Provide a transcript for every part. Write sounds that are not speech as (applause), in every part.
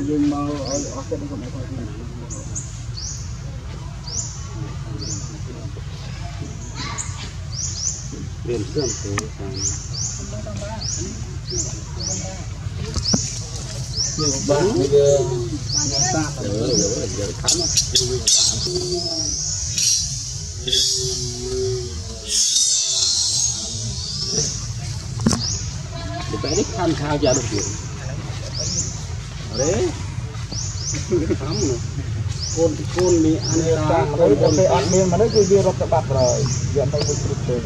gì mà. Ai thế à? Tân tân thông tân thông. Ai thế ai thế. Anh nó sắp khăn រៀនស្ទឹងទៅតាមយើងបានយើងតាក់ទៅយើងខាងយើងវិញបានទៅនេះខាងខៅយ៉ាងដូចនេះអរេខាងនោះកូនកូនមានអានិរោធកូនគេអត់មានមនុស្សគឺវារត់ទៅបាត់ហើយយកទៅមួយព្រឹកទៅ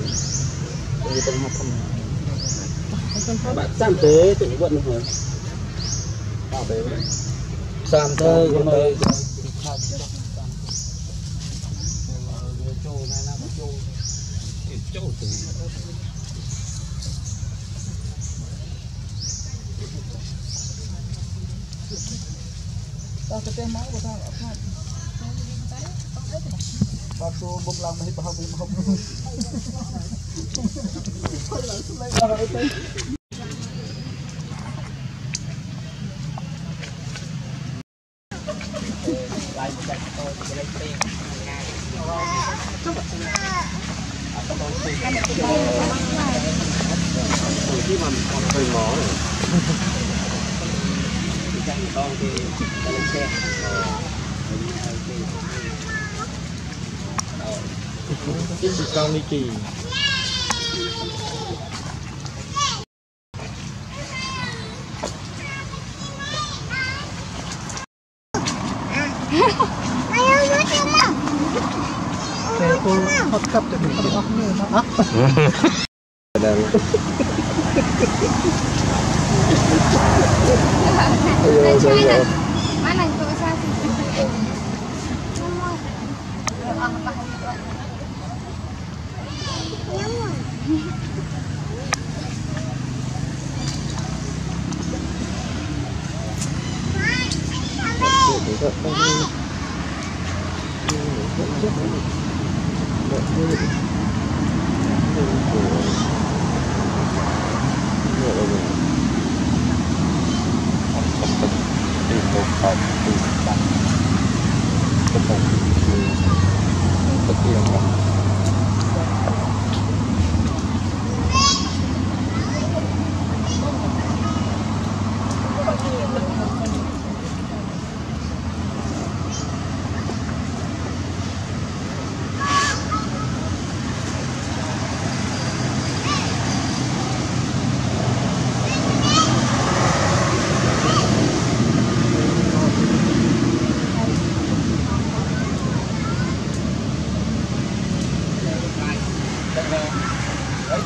thì tầng học không bạn sam tế tự vận rồi bảo vệ sam tế cái này Tao cái tem máu của tao ở khác. Waktu bốc lòng mới bảo mình không. Khi (laughs) mà còn hơi mỏ rồi. fucked up dyan. Parang ako na mình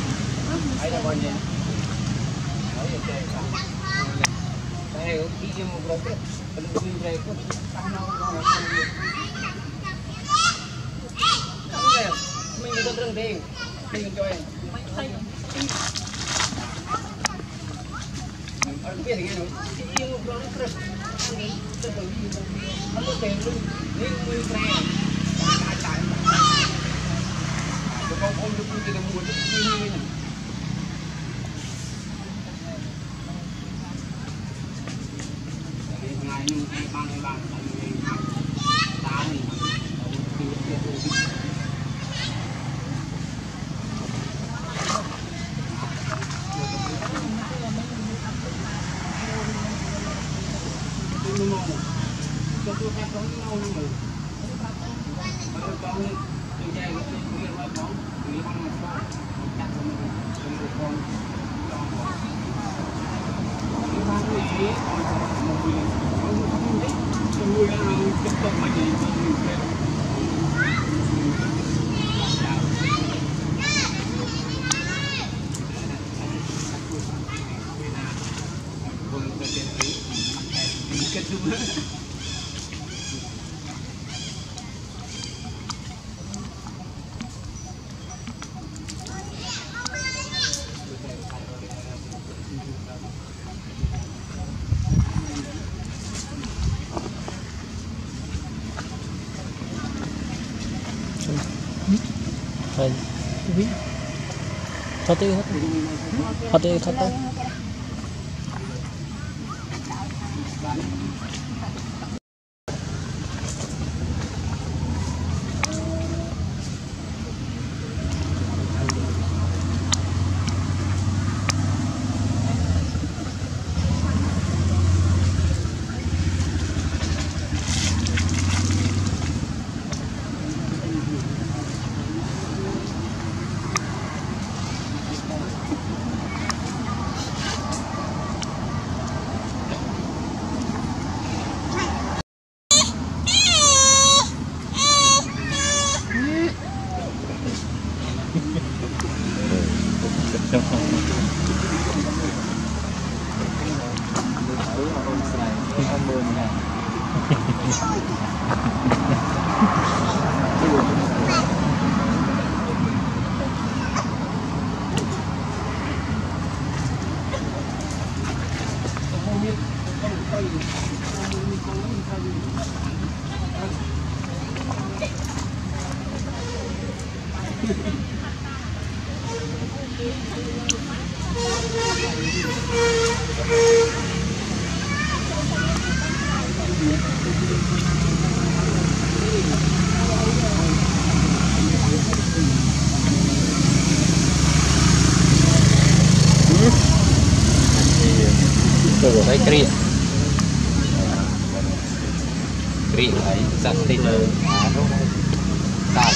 có trưng tiền mình cho em. Hãy subscribe cho kênh Ghiền Mì Gõ Để không bỏ lỡ những video hấp dẫn Kalau om dia pun tidak mengucapkan ini. कद्दू thôi thôi thôi thôi thôi หมื่นเนี่ยมีต้องไปมีคนวิ่งไป từ đây kia kia ấy giặt tin lên ta